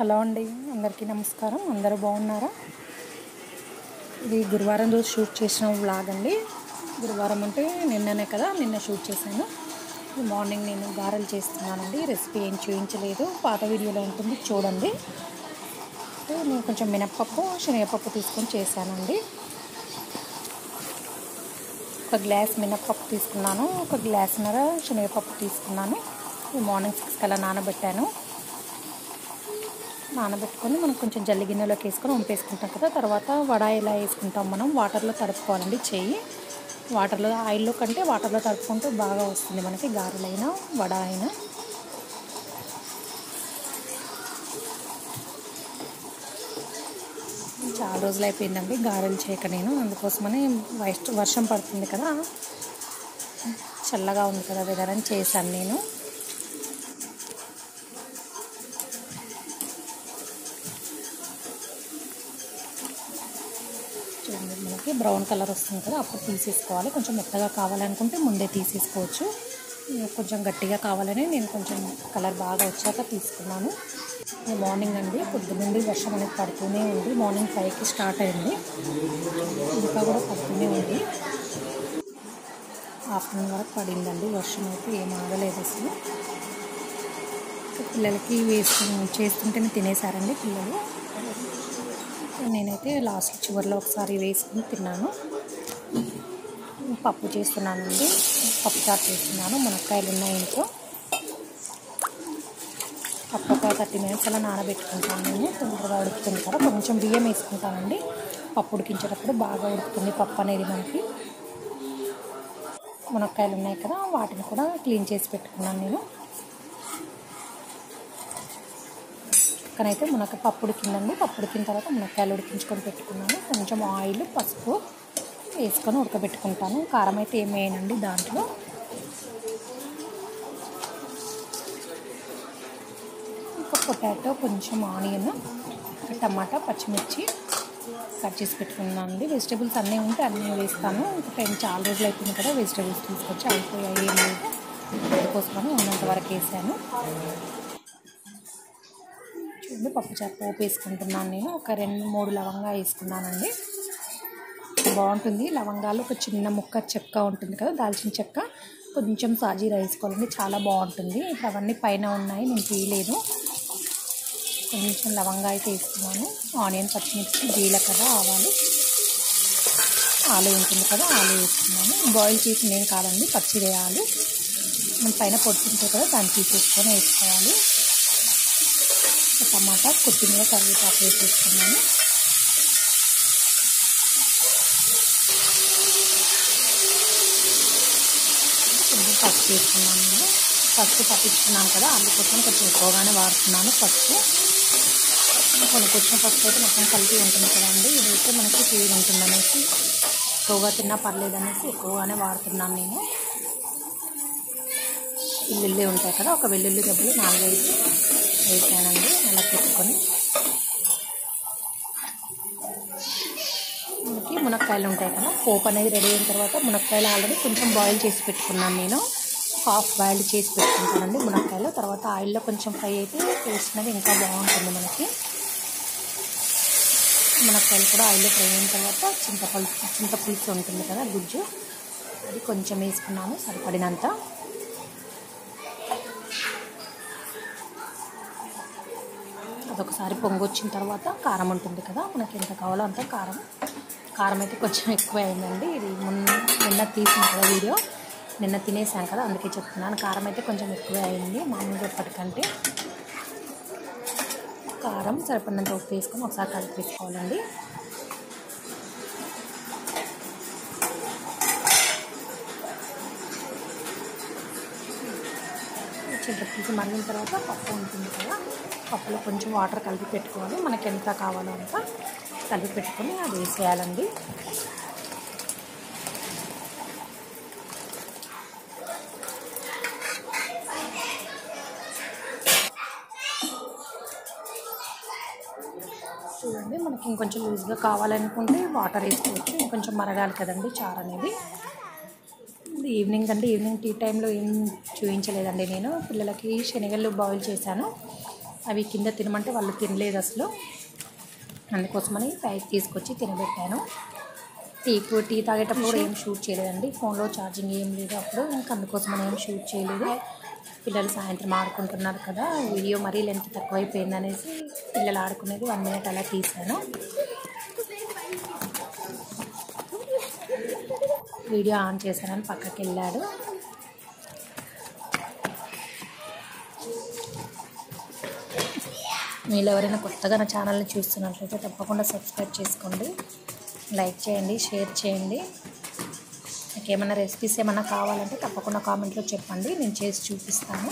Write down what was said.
Hello అండి అందరికీ నమస్కారం. అందరూ బాగున్నారా? ఇది గురువారం రోజు షూట్ చేసిన వ్లాగ్ అండి. గురువారం అంటే నిన్ననే కదా నిన్న షూట్ చేశాను. మార్నింగ్ నేను గారెలు చేస్తున్నానండి. రెసిపీ ఏం చూపించలేదు. పాత వీడియోలో ఉంటుంది చూడండి. నేను కొంచెం మినప్పప్పు శనగపప్పు తీసుకొని చేశానండి. ఒక గ్లాస్ మినప్పప్పు తీసుకున్నాను. ఒక గ్లాస్న్నర శనగపప్పు తీసుకున్నాను. మార్నింగ్ సిక్స్ కల్లా నానబెట్టాను. నానబెట్టుకొని మనం కొంచెం జల్లి గిన్నెలోకి వేసుకొని వంపేసుకుంటాం కదా తర్వాత వడ ఎలా వేసుకుంటాం మనం? వాటర్లో తడుపుకోవాలండి చెయ్యి వాటర్లో ఆయిల్లో కంటే వాటర్లో తడుపుకుంటే బాగా వస్తుంది మనకి గారెలైనా వడ అయినా. చాలా రోజులు అయిపోయిందండి గారెలు చేయక నేను అందుకోసమని వర్షం పడుతుంది కదా. చల్లగా ఉంది కదా వెదర్ అని చేశాను నేను. చూడండి మనకి. బ్రౌన్ కలర్ వస్తుంది కదా అప్పుడు తీసేసుకోవాలి. కొంచెం మెత్తగా కావాలనుకుంటే ముందే తీసేసుకోవచ్చు. కొంచెం గట్టిగా కావాలని నేను కొంచెం కలర్ బాగా వచ్చాక తీసుకున్నాను. మార్నింగ్ అండి. పొద్దున్నుండి వర్షం అనేది పడుతూనే ఉంది. మార్నింగ్ ఫైవ్కి స్టార్ట్ అయింది. ఇంకా కూడా పడుతూనే ఉంది. ఆఫ్టర్నూన్ వరకు పడిందండి. వర్షం అయితే ఏం ఆగలేదు అసలు. పిల్లలకి వేసు చేస్తుంటేనే తినేసారండి పిల్లలు. నేనైతే లాస్ట్ చివరిలో ఒకసారి వేసుకుని తిన్నాను. పప్పు చేస్తున్నానండి. పప్పు చాట్ చేస్తున్నాను. మునక్కాయలు ఉన్నాయి ఇంట్లో. పప్పు ఒక థర్టీ మినిట్స్ అలా నానబెట్టుకుంటాను నేను. తొందరగా ఉడుకుతుంది కదా. కొంచెం బియ్యం వేసుకుంటానండి. పప్పు ఉడికించేటప్పుడు బాగా ఉడుకుతుంది పప్పు అనేది మనకి. మునక్కాయలు ఉన్నాయి కదా. వాటిని కూడా క్లీన్ చేసి పెట్టుకున్నాను నేను. పక్కన అయితే మునక్క పప్పు కిందండి. పప్పు కింద తర్వాత మునక్కాయలు ఉడికించుకొని పెట్టుకున్నాను. కొంచెం ఆయిల్ పసుపు వేసుకొని ఉడకబెట్టుకుంటాను. కారం అయితే ఏమేయనండి దాంట్లో. ఇంకా పొటాటో కొంచెం ఆనియన్ టమాటా పచ్చిమిర్చి కట్ చేసి పెట్టుకున్నాను అండి వెజిటేబుల్స్ అన్నీ ఉంటే అన్నీ వేస్తాను. ఇంకా టైం చాలా రోజులు అయిపోయింది కదా వెజిటేబుల్స్ తీసుకొచ్చి అయిపోయాయి ఏం లేదు. అందుకోసమని ఉన్నంత వరకు వేసాను. ఇప్పుడు పప్పుచారు పోపు వేసుకుంటున్నాను నేను. ఒక రెండు మూడు లవంగా వేసుకున్నానండి. బాగుంటుంది. లవంగాలు ఒక చిన్న ముక్క చెక్క ఉంటుంది కదా దాల్చిన చెక్క. కొంచెం సాజీరా వేసుకోవాలండి చాలా బాగుంటుంది. ఇప్పుడు అవన్నీ పైన ఉన్నాయి. నేను తీయలేదు. కొంచెం లవంగా అయితే వేసుకున్నాను. ఆనియన్ పచ్చిమిర్చి జీలకర్ర ఆవాలు. ఆలు ఉంటుంది కదా ఆలు వేసుకున్నాను. బాయిల్ చేసి నేను కాదండి పచ్చిదే ఆలు మనం పైన పొట్టుంటుంది కదా దాన్ని తీసేసుకొని వేసుకోవాలి. టమాటా కొత్తిమీర కరివేపాకు వేసేసుకున్నాను కొంచెం పసుపు వేసుకున్నాను నేను. పసుపు పట్టించుకున్నాను కదా అందుకోసం కొంచెం ఎక్కువగానే వాడుతున్నాను పసుపు. కొనుక్కొచ్చిన పసుపు అయితే మొత్తం కలిపి ఉంటుంది కదండి. ఇదైతే మనకి క్లియర్ ఉంటుందనేసి ఎక్కువగా తిన్నా పర్లేదు అనేసి ఎక్కువగానే వాడుతున్నాను నేను. వెల్లుల్లి ఉంటాయి కదా ఒక వెల్లుల్లి డబ్బులు నాలుగైదు. వేసానండి. అలా పెట్టుకొని. మనకి మునక్కాయలు ఉంటాయి కదా పోపు అనేది రెడీ అయిన తర్వాత మునక్కాయలు ఆల్రెడీ కొంచెం బాయిల్ చేసి పెట్టుకున్నాను నేను. హాఫ్ బాయిల్ చేసి పెట్టుకుంటానండి మునక్కాయలు. తర్వాత ఆయిల్లో కొంచెం ఫ్రై అయితే టేస్ట్ అనేది ఇంకా బాగుంటుంది మనకి. మునక్కాయలు కూడా ఆయిల్లో ఫ్రై అయిన తర్వాత చింతపలు చింతపులుసు ఉంటుంది కదా గుజ్జు. అది కొంచెం వేసుకున్నాను సరిపడినంత. అదొకసారి పొంగు వచ్చిన తర్వాత కారం ఉంటుంది కదా మనకి ఎంత కావాలో అంత కారం. కారం అయితే కొంచెం ఎక్కువ అయిందండి. ఇది మొన్న నిన్న తీసిన కదా వీడియో. నిన్న తినేసాం కదా అందుకే చెప్తున్నాను. కారం అయితే కొంచెం ఎక్కువే అయింది మామూలుగా ఎప్పటికంటే కారం సరిపడినంత ఉప్పు వేసుకొని ఒకసారి కలిపి పెట్టుకోవాలండి. చింతపులుసు మరిగిన తర్వాత పప్పు ఉంటుంది కదా. పప్పులో కొంచెం వాటర్ కలిపి పెట్టుకోవాలి. మనకి ఎంత కావాలో అంత కలిపి పెట్టుకొని అది వేసేయాలండి. చూడండి మనకి ఇంకొంచెం లూజ్గా కావాలనుకుంటే వాటర్ వేసుకోవచ్చు. ఇంకొంచెం మరగాలి కదండి చారు అనేది. ఈవినింగ్ అంటే ఈవినింగ్ టీ టైంలో ఏం చూపించలేదండి నేను. పిల్లలకి శనగలు బాయిల్ చేశాను. అవి కింద తినమంటే వాళ్ళు తినలేదు అసలు. అందుకోసమని పైకి తీసుకొచ్చి తినబెట్టాను. టీ టీ తాగేటప్పుడు ఏం షూట్ చేయలేదండి. ఫోన్లో ఛార్జింగ్ ఏం లేదు అప్పుడు. ఇంకా అందుకోసమని ఏం షూట్ చేయలేదు. పిల్లలు సాయంత్రం ఆడుకుంటున్నారు కదా. వీడియో మరీ లెంత్ తక్కువైపోయింది అనేసి పిల్లలు ఆడుకునేది వన్ మినిట్ అలా తీశాను. వీడియో ఆన్ చేశానని పక్కకి వెళ్ళాడు మీరు ఎవరైనా కొత్తగా నా ఛానల్ని చూస్తున్నట్లయితే తప్పకుండా సబ్స్క్రైబ్ చేసుకోండి. లైక్ చేయండి షేర్ చేయండి. మీకు ఏమైనా రెసిపీస్ ఏమైనా కావాలంటే తప్పకుండా కామెంట్లో చెప్పండి. నేను చేసి చూపిస్తాను.